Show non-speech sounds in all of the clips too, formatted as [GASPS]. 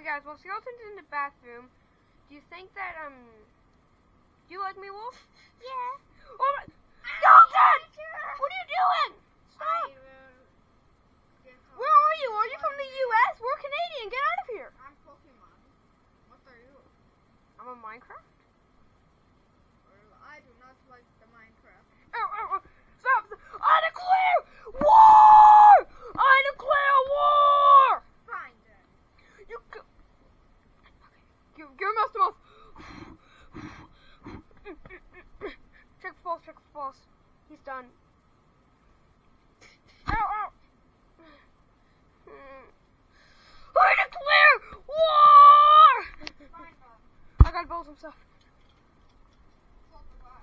Okay, guys, while Skeleton's in the bathroom, do you think that, um, do you like me, Wolf? Yeah. Oh my, Skeleton! What are you doing? Stop! I will. Where are you? Are you from the U.S.? We're Canadian. Get out of here. I'm Pokemon. What are you? I'm a Minecraft. Well, I do not like the Minecraft. Oh, oh, oh. Stop! I declare war! I declare war! Fine then. You go. Give, give him Master Mouse. for false, for false. He's done. Ow, ow. I declare war! I. So do I.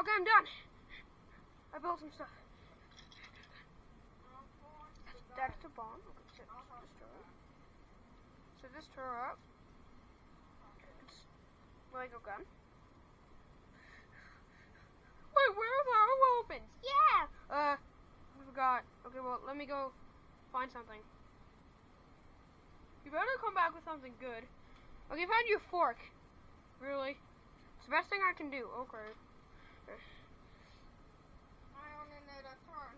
Okay, I'm done. I built some stuff. To. That's the bomb. Okay, I'll have this to door. die. Set this up. It's Lego gun. Wait, where's our weapons? Yeah. Uh, I forgot. Okay, well, let me go find something. You better come back with something good. Okay, find you a fork. Really? It's the best thing I can do. Okay. I only need a turn.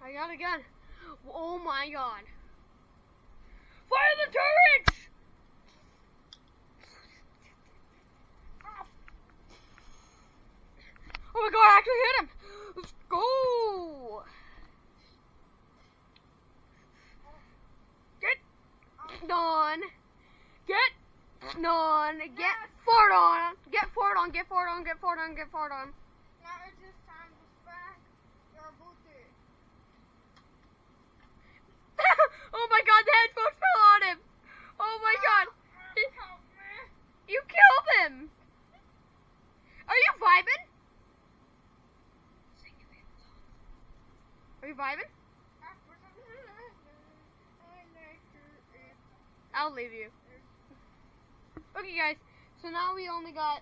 I got a gun. Oh my god. Fire the turrets! Oh my god, I actually hit him! Let's go! Get on. Get on. Get Yes. fart on. Get fart on. Get fart on. Get fart on. Get fart on. Now it is time to spank your booty. oh my god, the headphones fell on him. Oh my god. He- Help me. You killed him. Are you vibing? I'll leave you. Okay, guys. So now we only got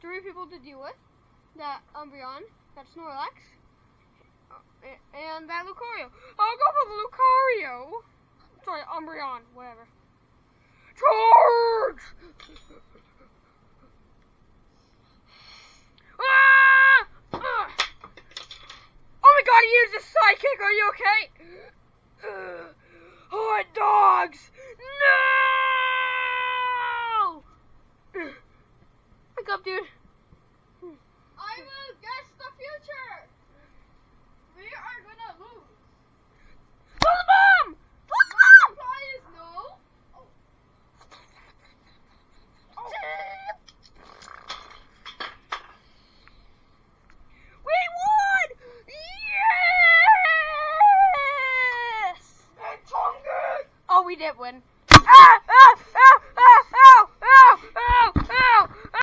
three people to deal with. That Umbreon, that Snorlax, uh, and that Lucario. I'll go for the Lucario. Sorry, Umbreon, whatever. Charge! ah! Ah! Oh my god, he a. Are you okay? [GASPS] Oh, Ugh. Hot dogs! No! [SIGHS] Wake up, dude. I will guess the future. We are gonna lose. Pull the bomb! Pull the My bomb! reply is no. Oh, We won! Yes! Oh, we did win. Ah! Ah!